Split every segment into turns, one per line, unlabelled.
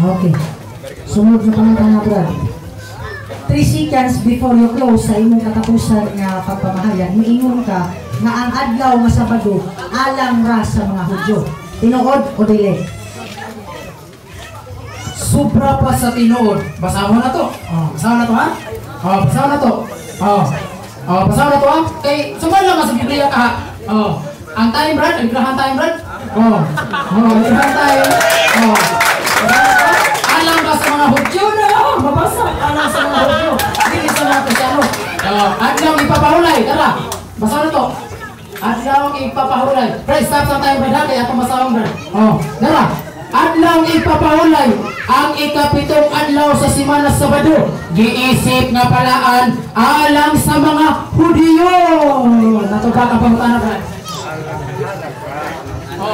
Okay. Sunod na pangita na, Brad. 3 seconds before you close sa imong katapusan nga pagpamahayan, miingon ka nga ang adlaw nga Sabado alang ra sa mga Hudyo. Tinuod o dili?
Sobra pa sa tinuod. Basahan na to. Oh, basahan na to ha? Oh, basahan na to. Oh. Oh, basahan na to ha? Kay, sumal lang ka sa Biblia ka ha? Oh. Ang time, Brad? Ang time, Brad? Oh. Oh, time. Oh. Alam ba sa mga Hudyo na? Oh, mabasa. Alam sa mga Hudyo. Hindi sa Kristiano. Oh, at lang ipapahulay. Tara. Basahan na to. Adlaw ipapahulay. Brad, stop sa time, Brad? Kaya ako masawang, Brad. Oh, tara. Adlaw ipapahulay ang ikapitong adlaw sa simana Sabado. Giisip nga palaan alang sa mga Hudiyo. Natubag ang pangutana Brad.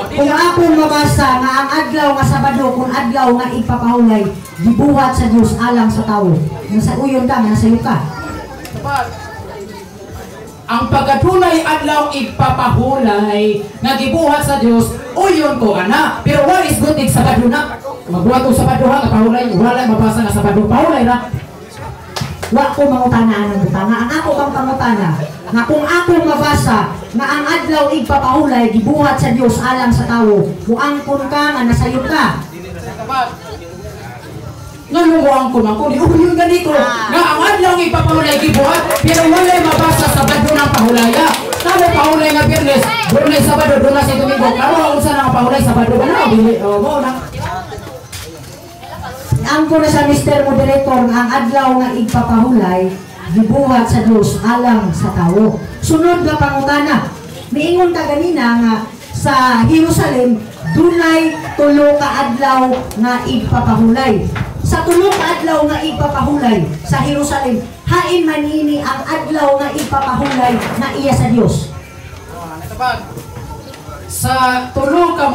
Kung ako mabasa nga ang adlaw nga Sabado kung adlaw nga ipapahulay gibuhat sa Dios alang sa tawo. Nasa uyon ka, nasa iyo ka.
Ang pagkatunay adlaw ipapahulay nga gibuhat sa Dios uyon ko ana. Pero what is good ig Sabado na? Magbuhat og Sabado ha nga pahulay wala mabasa nga Sabado pahulay na.
Wa ko mangutana ng butanga. Ang ako bang pangutana nga kung ako mabasa nga ang adlaw ipapahulay gibuhat sa Dios alang sa tawo, muangkon ka nga nasa iyo ka.
Nga nunguang ko man ko, di uyon ganito. Nga ang adlaw nga ipapahulay gibuhat, pero wala mabasa sa Sabado ng pahulaya. Kamo pahulay nga Biyernes, doon na Sabado, na sa Domingo. Ang unsa na nga pahulay Sabado ba na? Dili, oh, mo na.
Ang ko na sa Mr. Moderator ang adlaw nga ipapahulay gibuhat sa Dios alang sa tawo. Sunod nga pangutana. Miingon ka ganina nga sa Jerusalem dunay tulo ka adlaw nga ipapahulay. Sa tulo ka adlaw nga ipapahulay sa Jerusalem, hain manini ang adlaw nga ipapahulay na iya sa Dios.
Sa tulo ka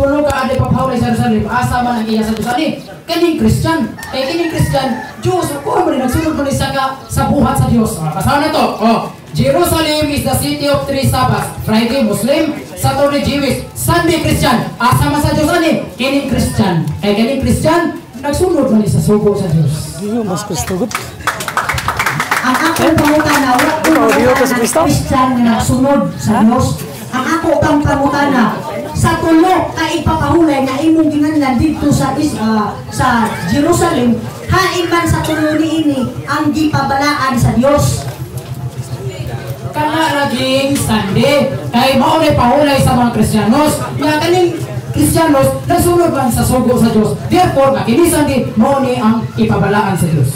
tulo ka ade paghawlay sa Jerusalem, asa man ang iya sa Dios ani? Kining Christian. Kay kining Christian, Dios ko mo rin nagsunod mo ni sa ka sa buhat sa Dios. Ah, Basahan na to. Oh, Jerusalem is the city of three Sabbaths. Friday Muslim, Saturday Jewish, Sunday Christian. Asa man sa Dios ani? Kining Christian. Kay kining Christian, nagsunod man ni sa sugo sa Dios.
Iyo, mas gusto
Ang akong pangutana, wala ko? Christian na nagsunod sa Dios. Ang ako pang pangutana, sa tulo ka ipapahulay na imong ginganlan dito sa is, ah, sa Jerusalem, hain man sa tulo niini ang gipabalaan sa Dios.
kana naging Sunday. Kay mao na pahulay sa mga Kristiyanos. Nga kaning Kristiyanos nasunod man sa sugo sa Dios. Therefore, nakinisan di mao ni ang ipabalaan sa Dios.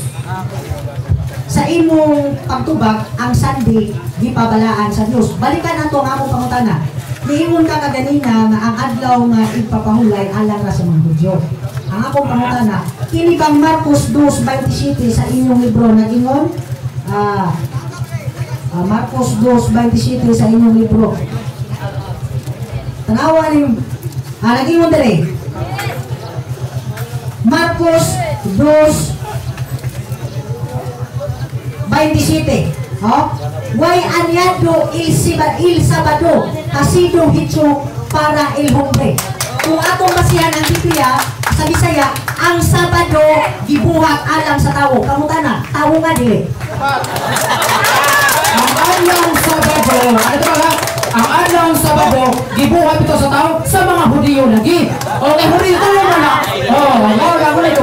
Sa imong pagtubag, ang Sunday, gipabalaan sa Dios. Balikan nato ang akong pangutana. Niingon ka kaganina nga ang adlaw nga ipapahulay alang ra sa mga Hudyo. Ang akong pangutana, kini bang Marcos 2:27 sa inyong libro nagingon? Ah, ah, Marcos 2:27 sa inyong libro. Tanawa ni Ah, nagingon dere. Marcos 2 27. Oh? Way anyado il, siba, il Sabado, hasido hitso para il hombre. Kung atong basihan ang Biblia, sa Bisaya, ang Sabado gibuhat alang sa tawo. Kamuta na, tawo nga dili.
Ang adlaw Sabado, ano ba? Ang adlaw Sabado, gibuhat ito sa tao sa mga Hudiyo lagi. Okay, Hudiyo ko naman na. Oh, mao lang wala ito?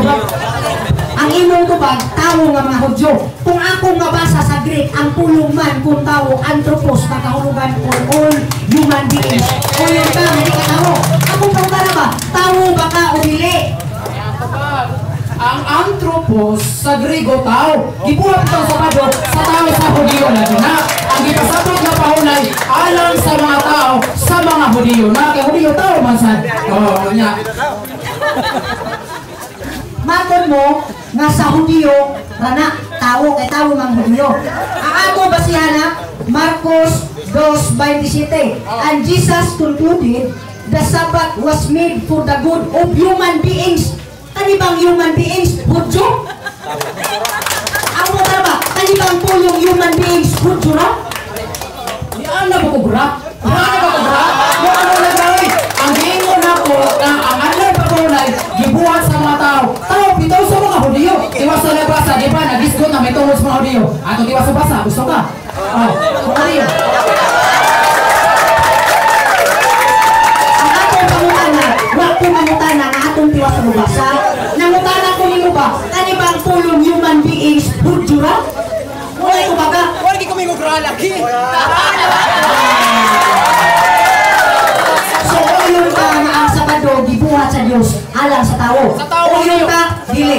Ang imong tubag, tawo nga mga Hudyo. Kung akong mabasa sa Greek, ang pulong man kung tawo, anthropos, makahulugan or all human beings. O yun ka, hindi ka tawo. Akong pangkara ba? Tawo ba ka o dili?
Ang anthropos sa Grigo tao. Gibuhat ito sa Sabado sa tao sa Hudiyo lagi na. Ang ipasabot na pahulay alang sa mga tao sa mga Hudiyo na. Kay Hudiyo tao man sa. Oh, nya.
Maton mo nga sa Hudiyo, rana, tawo kay tawo mang Hudiyo. Ang ato basihan Marcos 2.27 And Jesus concluded, the Sabbath was made for the good of human beings. Kani bang human beings? Hudyo? Ang mga ba? Kani bang po yung human beings? Hudyo na?
Di ana ba ko bra? Di ana ba bra? Mo ano na gawin? Ang giingon ako na ang adlaw pagulay gibuhat sa mga tao Ikaw sa mga hudiyo. Iwas sa labasa, di ba? Nag-disco na may tungkol sa mga Oh, kung hudiyo.
Ang atong pangutana, wag po mangutana na tiwas sa mabasa. Nangutana ko ninyo ba, kani ba human beings hudyo? Wala
lagi.
So, sa Diyos. Alang sa tao.
Sa tao,
Uyon
uyon.
ka, dili.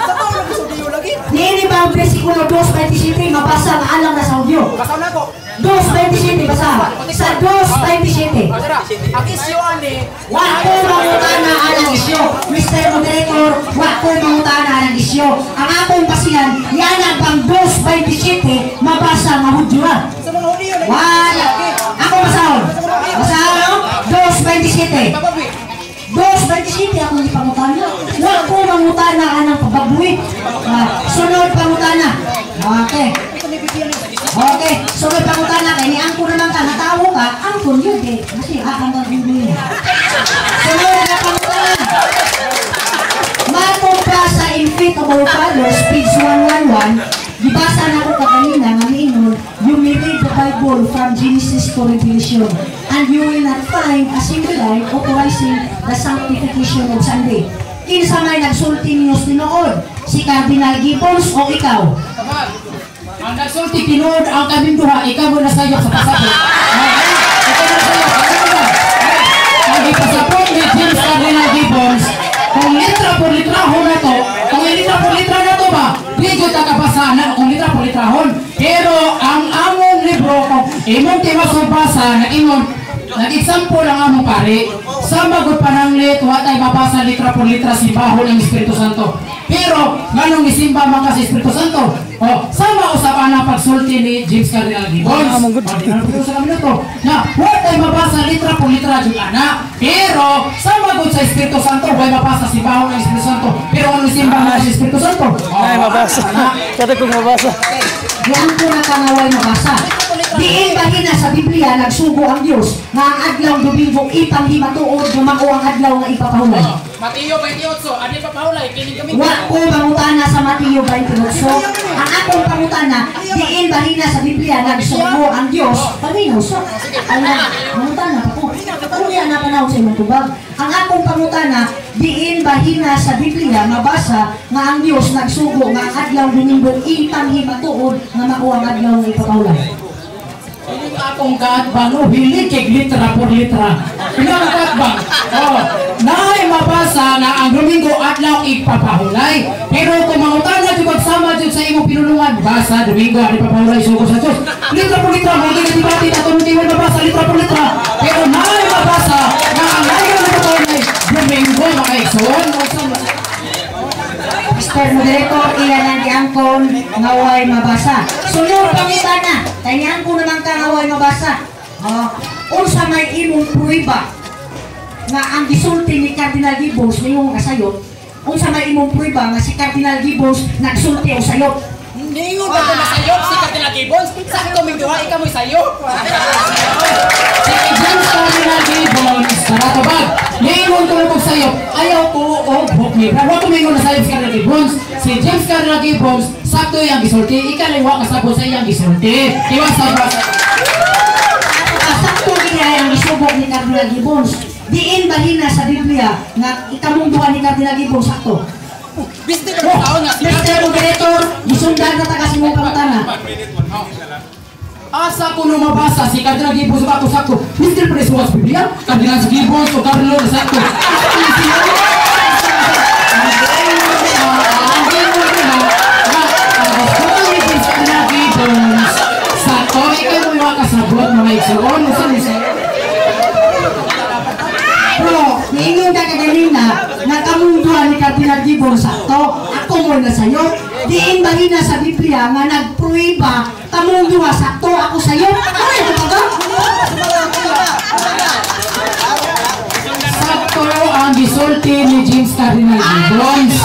Sa tao lang gusto diyo lagi.
Niini ba ang versikulo 2.27 mabasa nga alang na sa audio?
Basa na ko.
2.27 basa. Sa 2.27.
Basa na. Ang isyo ani.
Wa ko mangutana alang isyo. Mr. Moderator, wa ko mangutana alang isyo. Ang akong pasihan, yan ang pang 2.27 mabasa nga hudjura.
Sa mga hudiyo lagi.
Wala. Ako basahon. Basahon, no? 2.27. Dos, 27 ako ni pangutana. Wa ko mangutana anang pagbabuhi. Ah, sunod pangutana. Okay.
Ng
Okay, sunod pangutana kay ni angko naman ka natawo ka, angko yun eh. Kasi akan ang hindi. Sunod na pangutana. Matong pa sa Infitable Fathers, page 111, gibasa na ko kanina nga miingon, you may read the Bible from Genesis to Revelation, and you will not find a single line authorizing the sanctification of Sunday. Kinsa may nagsulti ninyo tinuod? Si Cardinal Gibbons o ikaw?
Ang nagsulti tinood ang kaming duha, ikaw mo nasayop sa pasapot. Ah, Ikaw mo nasayop. Ano ba? Ang ipasapot ni James Cardinal Gibbons, kung litra por litrahon na to, kung litra por litra na to ba, di dyan takabasahan kung litra por litrahon. Pero ang among libro, kung imong tiwas basa na imong Nag-example ang among pare, sa magod pananglit, wa tayo mabasa litra por litra simbaho ng Espiritu Santo. Pero, ganong isimba mga sa Espiritu Santo, o, sama usapan na pagsulti ni James Cardinal Gibbons. O, di na natin sa kami na to, na wa tayo mabasa litra por litra yung ana, pero, sa magod sa Espiritu Santo, wa mabasa simbaho ng Espiritu Santo. Pero, ano isimba mga sa Espiritu Santo? O,
Ay, mabasa.
ana.
Kada kong mabasa.
Diyan ko na kangaway mabasa. Diin bahina sa Biblia nagsugo ang Dios nga ang adlaw Domingo ipang himatuod gumako ang adlaw nga ipapahulay.
O, Mateo 28, adi pa paulay, kining kami.
Wa ko pangutana sa Mateo 28. Ang akong pangutana, diin bahina sa Biblia nagsugo ang Dios. Paminaw sa. Ano, pangutana pa ko. Ano yan na panahon sa imong tubag? Ang akong pangutana, diin bahina sa Biblia mabasa nga ang Dios nagsugo nga ang adlaw Domingo ipang himatuod nga mako ang adlaw nga ipapahulay.
Yung akong katbang, oh, hilig kay litra por litra. Ilang katbang? Oh, naay mabasa na ang Domingo adlaw ipapahulay. Pero kung mangutan na yung pagsama dyan sa imong pinulungan, basa, Domingo, at ipapahulay, sugo sa Diyos. Litra por litra, mga ginatibati na itong tiwan mabasa, litra por litra. Pero naay mabasa na ang layo na ipapahulay, Domingo, mga ikson.
Mr. Moderator, iyan ang diangkon ngaway mabasa. Sunod pangutana, tanyan ko naman ka ngaway mabasa. Oh, unsa may imong pruiba nga ang gisulti ni Cardinal Gibbons ngayong kasayot, unsa may imong pruiba nga si Cardinal Gibbons nagsulti o sayot.
Ningon ba ko nasayop si Cardinal Gibbons? Sa ko ming duha ikaw mo sayop.
Si Cardinal Gibbons, karatubag, ngayon ko lang sa'yo, ayaw ko o book me. Pero ako ngayon na sa'yo si Cardinal Gibbons, si James Cardinal Gibbons, sakto yung gisulti, ikaliwa kasabot sa iyang gisulti. Iwas sa basa.
Asakto niya ang isubok ni Cardinal Gibbons. Diin bahina sa Biblia nga ikamong duha ni Cardinal Gibbons sakto.
Bisde ba taon nga
Mr. Moderator, gisundan na taga sa imong pangutana.
Asa ko nung mabasa si Cardinal Gibbons sa sakto. Mr. Presuas Biblia, Cardinal Gibbons o Cardinal sakto. Sakto, ikaw mo yung kasabot mga igsoon. Musa ni sa
Bro, niingon ka kaganina, nakamunduhan ni Cardinal Gibbon sakto, na sa'yo. Diin bahina sa Biblia nga nagpruiba, kamunduha sakto, ako sa'yo. Ano yung baga?
sakto ang gisulti ni James Cardinal Gibbons.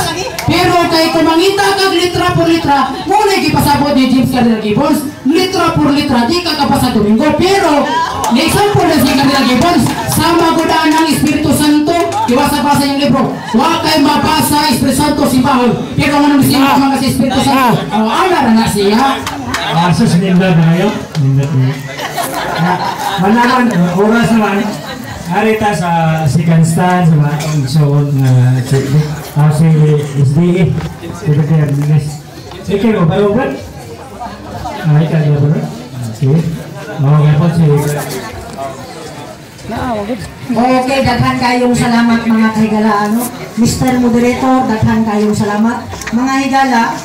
Pero kay kumangita kag litra por litra, muna gipasabot ni James Cardinal Gibbons, litra por litra, di ka kapasa Domingo. Pero, example na si Cardinal Gibbons, sa magudaan ng Espiritu Santo, iwasa pa sa iyong libro, wa kay mabasa Espiritu Santo si Bahol. Pero ano si mga si Espiritu Santo, ang ala na siya.
Asus nindot na kayo? Nindot niyo. Na- Manaman, uh, oras naman. Arita sa second stand sa mga igsoon nga si ah, si SDE. Sige kaya bilis. Sige ko bayo ba? Ay ka niya ba? Okay. Okay po si
Okay, daghan kayong salamat mga kahigala. Ano? Mr. Moderator, daghan kayong salamat. Mga higala,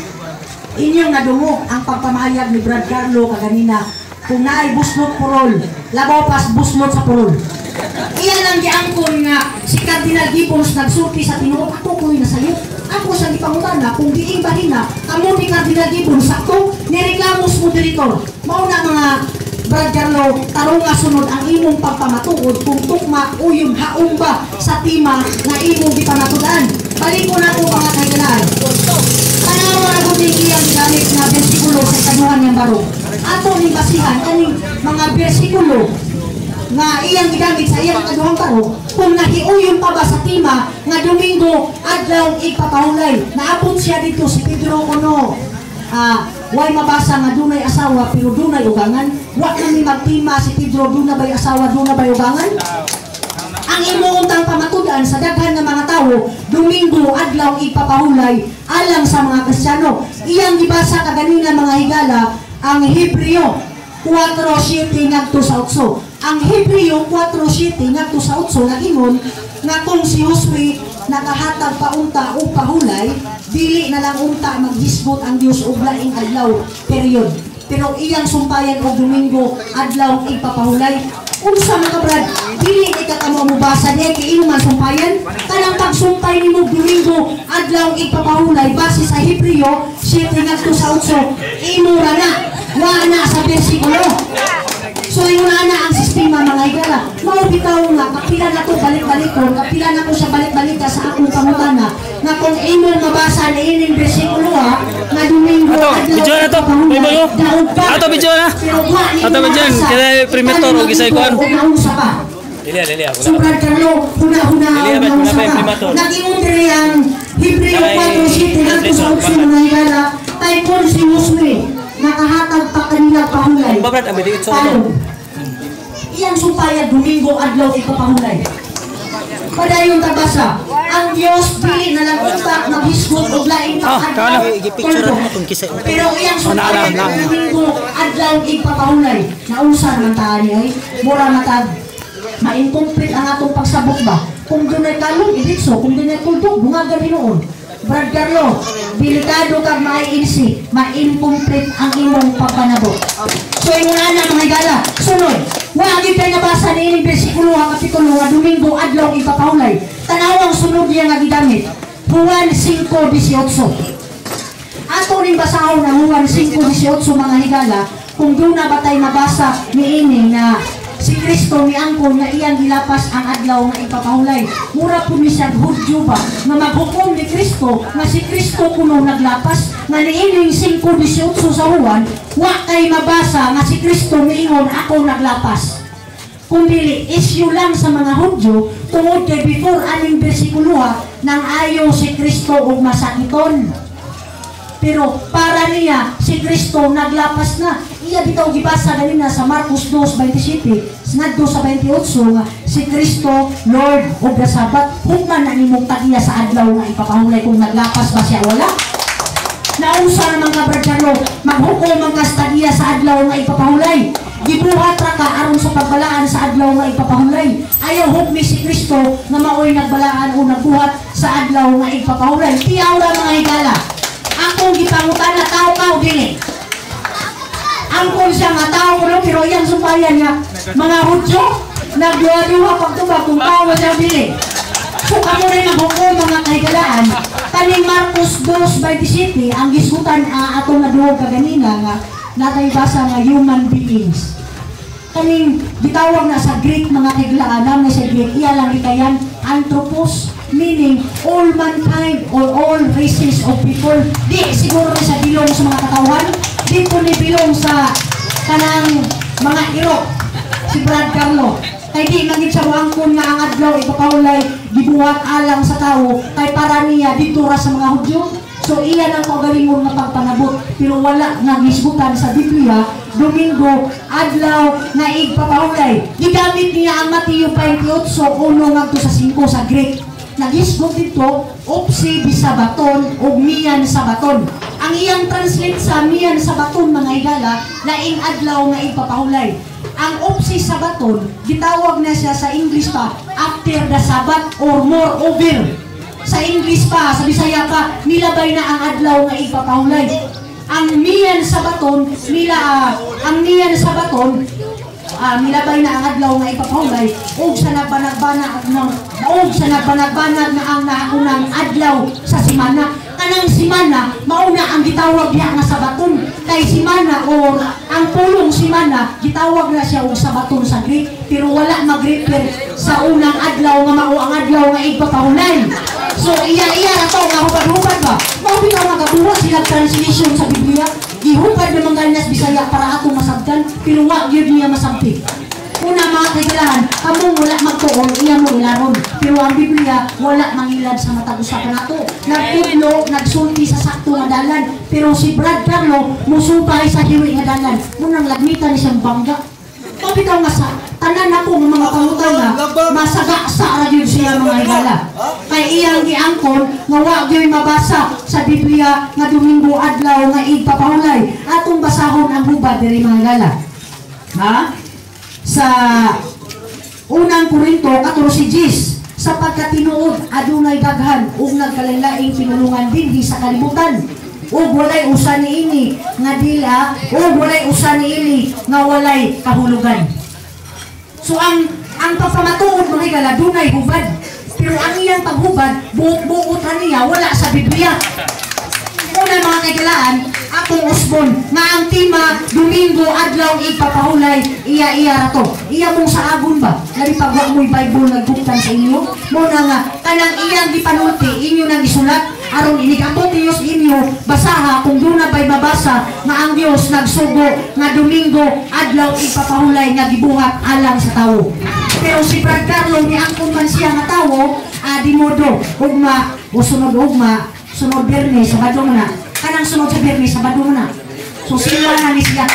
inyong nadungog ang pagpamahayag ni Brad Carlo kaganina kung naay buslot purol, labaw pas buslot sa purol. Iyan ang giangkon nga si Cardinal Gibbons nagsulti sa tinuod ako ko'y nasayo. Ako sa gipangutana kung diing bahina kamo ni Cardinal Gibbons sakto nireklamos moderator. Mao na mga Brad Carlo, tarong nga sunod ang imong pagpamatuod kung tukma o yung haong sa tima na imong gipamatudan. Balik ko na po mga kaigalaan. Tanawa na kung iyang gamit na bersikulo sa kanuhan ng baro. Ato ni basihan kaning mga bersikulo nga iyang gigamit sa iyang kaduhang baro kung nahiuyon pa ba sa tima nga Domingo adlaw ipapahulay. Naabot siya dito si Pedro Ono. Ah, way mabasa nga dunay asawa pero dunay ugangan. Wa na ni magtima si Pedro dunay bay asawa dunay bay ugangan. Ang imuuntang pamatudan sa daghan ng mga tao, Domingo adlaw ipapahulay alang sa mga Kristiyano. Iyang gibasa kaganina mga higala ang Hebreo 4:7 ngadto sa 8. Ang Hebreo 4:7 ngadto sa 8 nagingon nga kung si Josue nakahatag pa unta o pahulay, dili na lang unta maghisgot ang Dios og laing adlaw. Period. Pero iyang sumpayan og Domingo adlaw ipapahulay. Unsa mga brad, dili kay katamo mo basa niya kay imo man sumpayan. Kanang pagsumpay nimo Domingo adlaw ipapahulay base sa Hebreo 7 ngadto sa 8. Imo ra na. Wa na sa bersikulo. So yung na ang sistema mga igala, mao bitaw nga kapila na to balik-balik ko, kapila na ko sa balik-balik ka sa akong pangutana nga kung imo mabasa na ining bersikulo ha, nga Domingo
Ato, video na to. May bayo. Ato, video na. Ato, video na. Kaya primitor, huwag isa'y kuhan. Dili, dili, ako na.
Sobrang kalo, huna-huna
yung
saka.
primator.
Nag-iwan diri ang Hebreo
Ay,
4:7 ngadto sa
translation,
8 mga igala, kon si Josue nakahatag pa kanila pahulay. Paano? Iyang supaya Domingo adlaw ipapahulay. Padayon tabasa, ang Dios dili na lang utak maghisgot og
ako kung kisa-
Pero iyang supaya. Domingo adlaw ipapahulay. Nausa man taani ay mura matag ma-incomplete ang atong pagsabot ba? Kung dunay kalong ibitso, kung dunay kulto, bungagan noon. Brad Carlo, delikado kag maiinsi, ma-incomplete ang imong pagpanabot. So una na mga gala, sunod, wa agad tayo nabasa ni ining bersikulo ang kapitulo nga Domingo adlaw ipapahulay. Tanawang sunod niya nga gidamit. Juan 5:18. Ato rin basahon ng Juan 5:18 mga higala kung doon na ba tayo mabasa ni ini na si Kristo ni angkon nga iyang gilapas ang adlaw nga ipapahulay. Mura po ni siya Hudyo ba nga maghukom ni Kristo nga si Kristo kuno naglapas nga niining 5:18 sa Juan wa kay mabasa nga si Kristo niingon ako naglapas kundi issue lang sa mga Hudyo tungod kay before aning bersikulo nang ayaw si Kristo og masakiton. Pero para niya, si Kristo naglapas na. Iya bitaw gibasa ganina sa Marcos 2:27, ngadto sa 28 nga si Kristo Lord og gasabat hukman na nimong tagiya sa adlaw nga ipapahulay kung naglapas ba siya wala. Nausa naman ka Bertano, maghukom ang kastadya sa adlaw nga ipapahulay. Gibuhat ra ka aron sa pagbalaan sa adlaw nga ipapahulay. Ayaw hukmi si Kristo nga maoy nagbalaan o nagbuhat sa adlaw nga ipapahulay. Tiyaw ra mga higala. Akong gipangutan na tao ka dili. Angkon siya nga tao ko pero iyang sumpayan niya. Mga hudyo, nagduwa-duwa pagtubag kung tao siya dili. So kamo rin hukom mga kahigalaan. Kaning Marcos 2.27, ang gisgutan uh, atong naduhog kaganina nga natay basa nga human beings. Kaning gitawag na sa Greek mga kahigalaan, naman sa Greek, iya lang ikayan anthropos, meaning all mankind or all races of people. Di siguro sa bilong sa mga katawan, di po ni bilong sa kanang mga irok si Brad Carlo. Kay di naging sa wangkon nga ang adlaw ipapahulay gibuhat alang sa tao kay para niya dito ra sa mga Hudyo. So iyan ang kaugalingon nga pagpanabot pero wala nga gisgutan sa Biblia Domingo adlaw nga igpapahulay. Gigamit niya ang Mateo 28 uno ngadto sa 5 sa Greek. Nagisgot dito opsi bisabaton ug miyan sabaton. Ang iyang translate sa miyan sabaton mga higala laing adlaw nga igpapahulay. Ang opsi sabaton gitawag na siya sa English pa after the Sabbath or moreover sa English pa, sa Bisaya pa, nilabay na ang adlaw nga ipapahulay. Ang miyan sa baton, nila, ah, ang miyan sa baton, ah, nilabay na ang adlaw nga ipapahulay, ug sa nagbanag-banag ng, ug sa nagbanag-banag na ang naunang adlaw sa simana. Kanang simana, mauna ang gitawag niya nga sa baton. Kay simana or ang pulong simana, gitawag na siya og sa baton sa Greek, pero wala mag-refer sa unang adlaw nga mao ang adlaw nga ipapahulay. So iya-iya na to nga hubad-hubad ba? Mao bitaw nga kabuwa sila translation sa Biblia. Gihubad naman ganas Bisaya para ato masabtan, pero wa gyud niya masabti. Una mga kailangan, among wala magtuon, iya mo ilaron. Pero ang Biblia, wala mangilad sa matag usapan nato. Nagpudlo, nagsulti sa sakto nga dalan. Pero si Brad Carlo, musupay sa hiwi nga dalan. Munang lagmitan siyang bangga. Mabitaw nga sa tanan ako ng mga pangutan na masaga sa radyod siya mga higala. Kay iyang giangkon nga wa gyud mabasa sa Biblia nga Domingo adlaw nga igpapahulay. Atong basahon ang hubad diri mga higala. Ha? Sa unang Korinto 14:10 sapagkat tinuod adunay daghan ug nagkalain-laing pinulungan dinhi sa kalibutan. Ug walay usa niini nga dila ug walay usa niini nga walay kahulugan. So ang ang pagpamatuod mga higala dunay hubad. Pero ang iyang paghubad buot-buot niya wala sa Biblia. Una mga kaigalaan akong usbon nga ang tema Domingo adlaw ipapahulay iya iya ra to. Iya mong sa agon ba nari pagwa mo'y Bible nagbuktan sa inyo mo na nga kanang iyang gipanulti inyo nang isulat aron inigabot niyo sa inyo basaha kung doon na ba'y mabasa nga ang Dios nagsugo nga Domingo adlaw ipapahulay nga gibuhat alang sa tawo. Pero si Brad Carlo ni angkon man siya nga tawo ah, di modo ugma o ugma sunod Bernes mo na kanang sunod sa Bernes Sabado mo na. So sila na ni siya.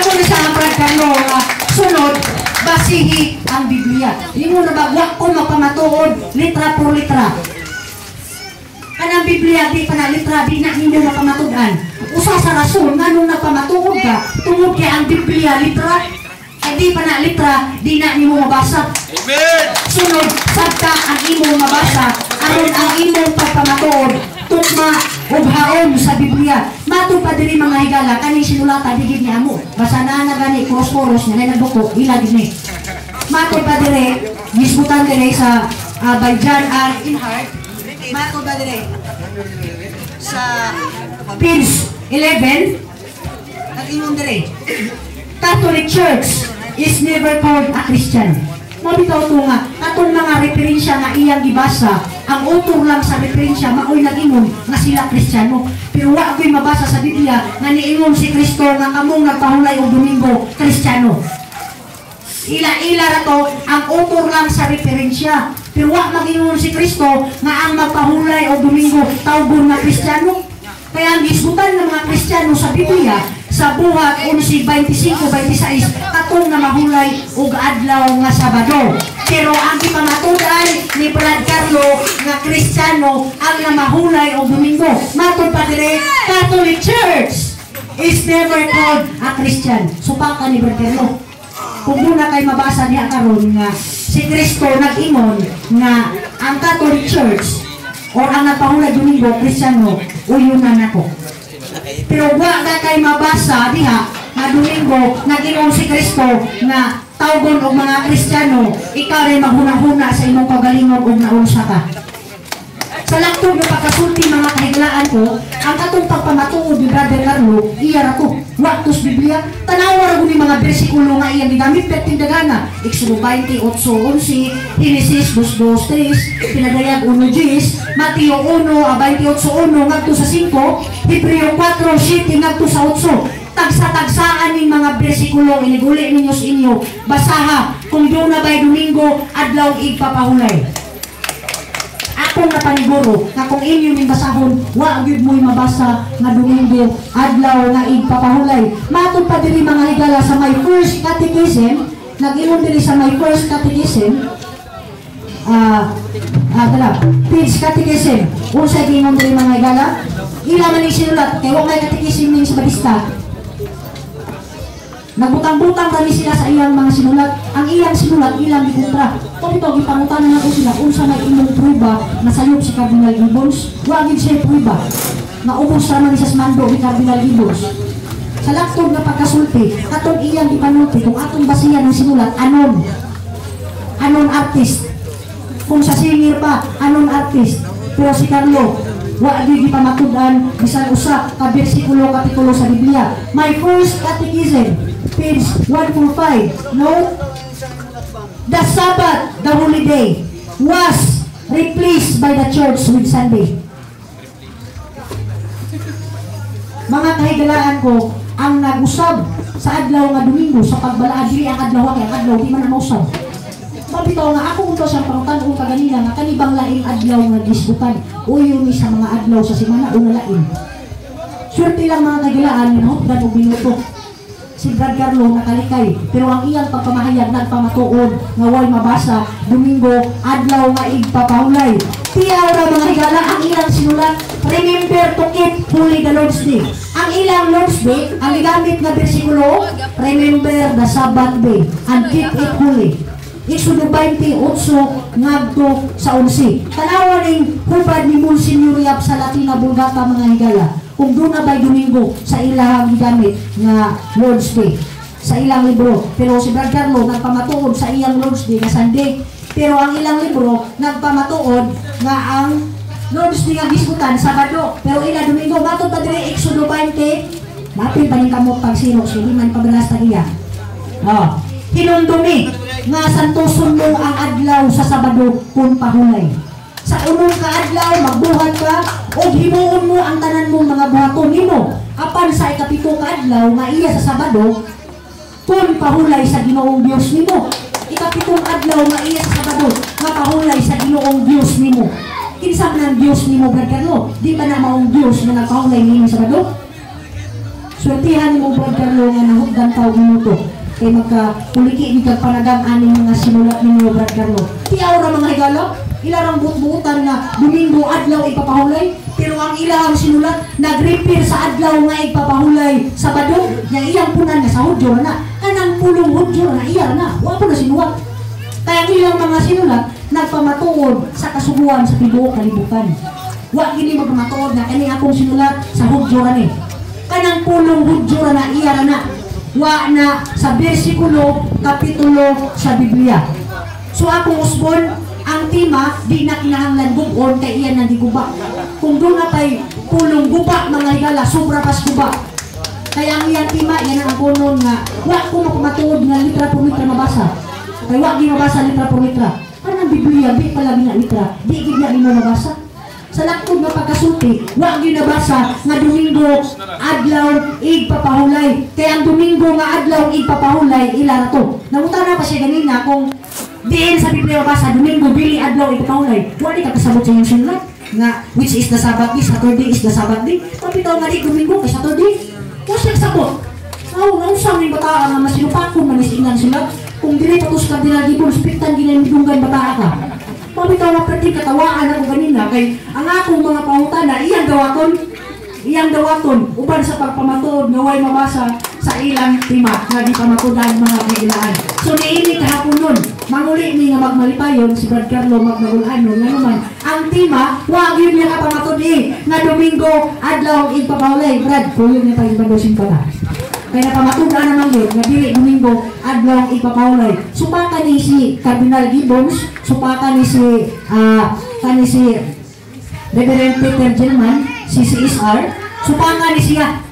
Ako na siya ang Brad Carlo nga sunod basihi ang Biblia. Di mo na bagwa ko mapamatuod litra por litra. Kanang Biblia di pa na litra di na ninyo napamatudan usa sa rason nga nung napamatuod ka tungod kay ang Biblia litra? Ay di pa na litra di na nimo mabasa. Sunod sabta ang imong mabasa aron ang imong pagpamatuod tukma ug haom sa Biblia. Mato pa diri mga higala. Kani sinulata digid ni amo. Basa na na gani koros-koros na nagbuko ila mato pa diri gisbutan diri sa uh, by John R. Inhart. Mato pa diri sa page 11 nag-ingon diri Catholic Church is never called a Christian. Mabitaw to nga, atong mga referensya nga iyang gibasa, ang author lang sa referensya maoy nag-ingon nga sila Kristiyano. Pero wa ko'y mabasa sa Biblia nga niingon si Kristo nga kamong nagpahulay o Domingo, Kristiyano. Ila-ila ra to, ang author lang sa referensya. Pero wa mag-ingon si Kristo nga ang magpahulay o Domingo, tawgon nga Kristiyano. Kaya ang gisgutan ng mga Kristiyano sa Biblia, sa buhat 11.25-26, katong na mahulay ug adlaw nga Sabado. Pero ang ipamatudan ni Brad Carlo nga Kristiyano ang namahulay o Domingo. Matod dire, Catholic Church is never called a Christian. Supaka ni Brad Carlo. Kung muna kay mabasa niya karon nga si Kristo nag-ingon nga ang Catholic Church o ang nagpahulay Domingo, Kristiyano, uyunan ako. Pero wa ka kay mabasa diha nga Domingo nag-ingon si Kristo nga tawgon og mga Kristiyano, ikaw rin maghuna-huna sa imong pagalingon og naunsa ka. Sa laktod ng pagkasulti mga kahiglaan ko, ang katong pagpamatuod ni Brother Carlo, iya ra ko. Waktos Biblia, tanawa ra ko ni mga bersikulo nga iyang gigamit pet tindagana. Exodo 28:11, Genesis 2:2-3, Pinagayag 1:10, Mateo 1:28:1 ngadto sa 5, Hebreo 4:7 ngadto sa 8 tagsa-tagsaan ning mga bersikulo iniguli ninyo sa inyo. Basaha kung doon na ba'y Domingo adlaw igpapahulay ako akong napaniguro nga kung inyo ning basahon wa gyud mo'y mabasa nga Domingo adlaw nga igpapahulay matod pa mga higala sa my first catechism nag-ingon diri sa my first catechism ah ah dala page catechism. Unsa gingon diri mga higala? Ila man ni sinulat kay wa may catechism ning sa balista Nagbutang-butang kami sila sa iyang mga sinulat. Ang iyang sinulat, ilang gikontra. Kung ito, gipangutan na ako sila kung sa may imong prueba na sayop si Cardinal Gibbons. Wagin siya prueba. Naubos sa man sa mando ni Cardinal Gibbons. Sa laktod nga pagkasulti, atong iyang gipanulti kung atong basihan ng sinulat, anon. Anon artist. Kung sa singer pa, anon artist. Pero si Carlo, wa di gipamatudan bisan usa ka bersikulo kapitulo sa Biblia. My first catechism, page 145. No? The Sabbath, the holy day, was replaced by the church with Sunday. Mga kahigalaan ko, ang nag-usab sa adlaw nga Domingo sa pagbalaan dili ang adlaw kay adlaw di man mausab. Mabitaw nga ako unta siyang pangutan kung kaganina nga kanibang laing adlaw nga disbutan uyo ni sa mga adlaw sa simana o lain. Swerte lang mga kagilaan nga mahutdan og minuto. Si Brad Carlo nakalikay pero ang iyang pagpamahayag nagpamatuod nga way mabasa Domingo adlaw nga igpapahulay. Tiyaw ra mga higala ang ilang sinulat Remember to keep holy the Lord's Day. Ang ilang Lord's Day, ang gigamit nga bersikulo, remember the Sabbath day and keep it holy. Isudo 28 ngadto sa 11. Tanawa ning hubad ni Monsignor Yap sa Latina Bulgata mga higala. Kung doon na ba'y Domingo sa ilang gigamit nga Lord's Day sa ilang libro. Pero si Brad Carlo nagpamatuod sa iyang Lord's Day nga Sunday. Pero ang ilang libro nagpamatuod nga ang Lord's Day nga gisgutan Sabado. Pero ila Domingo matod pa dire Exodo 20. Napil pa ning kamot pag Xerox, hindi man paglas ta iya. Oh, hinundumi nga santoson mo ang adlaw sa Sabado kung pahulay. Sa unong kaadlaw, magbuhat ka, o himuon mo ang kaadlaw, nga iya sa Sabado, kung pahulay sa ginoong Diyos nimo. Ikapitong adlaw, nga iya sa Sabado, nga pahulay sa ginoong Diyos nimo. Kinsa man ang Diyos nimo, Brad Carlo? Di ba na maong Diyos na nagpahulay nimo sa Sabado? Swertihan mo Brad Carlo nga nahugdan tao minuto kay magka uliki ni kag panagang aning mga sinulat ninyo Brad Carlo. Tiyaw ra mga higala, ilarang buot-buotan na Domingo adlaw ipapahulay, pero ang ilang sinulat nag-repair sa adlaw nga ipapahulay Sabado, nga iyang punan nga sa Hudyo na, kanang pulong Hudyo na iya na, wa po na sinuwat. Kaya ang ilang mga sinulat nagpamatuod sa kasubuan sa tibuok kalibutan. Wa gini magpamatuod na kani akong sinulat sa Hudyo ni. Kanang pulong Hudyo na iya na wa na sa bersikulo, kapitulo sa Biblia. So akong usbon, ang tima, di na kinahanglan gugon kay iyan di guba. Kung doon na tay pulong guba, mga higala, sobra pas guba. Kaya ang iyan tima, yan ang kunon nga, wa ko makumatuod nga litra por litra mabasa. Kaya wa di mabasa litra por litra. Ano ang Biblia, di pala na litra, di gid na nimo mabasa. Sa laktod nga pagkasulti, wa gyud nabasa nga Domingo adlaw igpapahulay. Kaya ang Domingo nga adlaw igpapahulay ila na to. Na pa siya ganina kung diin sa Biblia basa Domingo bili adlaw igpapahulay. Wa di ka kasabot sa iyong sinulat nga which is the Sabbath day, Saturday is the Sabbath day. Mapitaw nga di Domingo kay Saturday. Wa siya sabot. Aw, nang sa mga bata nga masinupakon man is ingan sila. Kung dili patus ka dinagibon, spektan ginamidunggan bata ka. Pamitaw na pati katawaan ako kanina kay ang akong mga pangutana iyang dawaton iyang dawaton uban sa pagpamatuod nga way mabasa sa ilang tima nga di pamatudan mga kagilaan. So niini kahapon nun, manguli ni nga magmalipayon si Brad Carlo magmagulanon nga naman ang tima wa gyud niya kapamatud eh nga Domingo adlaw igpapahulay Brad kuyo niya pa ibadosin pala. Kaya napamatudan naman yun, nga dili Domingo, adlaw ipapahulay. Supaka ni si Cardinal Gibbons, supaka ni si, ah, kani si Reverend Peter Gelman, si CSR, supaka ni siya.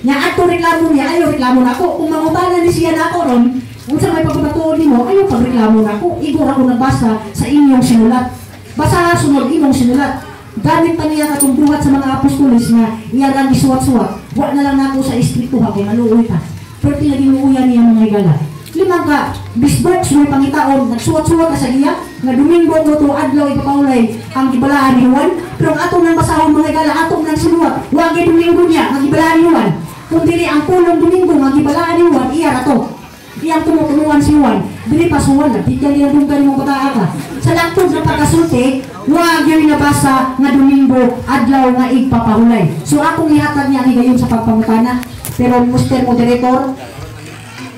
Nya ato reklamo niya, ayo reklamo na ako. Kung mangutana ni siya na ako ron, kung sa may pagpapatuod mo, ayo pagreklamo na ako. Igor ako nagbasa sa inyong sinulat. Basa sunod imong sinulat. Gamit pa niya katong buhat sa mga apostolis nga iya lang isuwat-suwat. Wa na lang nako sa istrito ha kay maluoy ta. Pero tinaginuuyan niya mga higala. Limang ka, bisbox mo pangitaon, nagsuwat-suwat ka sa iya, nga Domingo mo to adlaw ipapahulay ang gibalaan ni Juan pero ang atong nang basahon mga gala atong nang sinuwat wag gyud Domingo niya ang gibalaan ni Juan kung dili ang pulong Domingo nga gibalaan ni Juan iya ra to iyang tumutulungan si Juan dili pa suwan na di niya dunggan mo bataa ka sa laktod na pagkasulti wag gyud nabasa nga Domingo adlaw nga igpapahulay. So akong ihatag niya higayon sa pagpangutana. Pero Mr. Moderator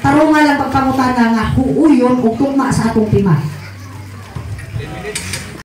tarungan lang pagpangutana nga huuyon o tugma sa atong pima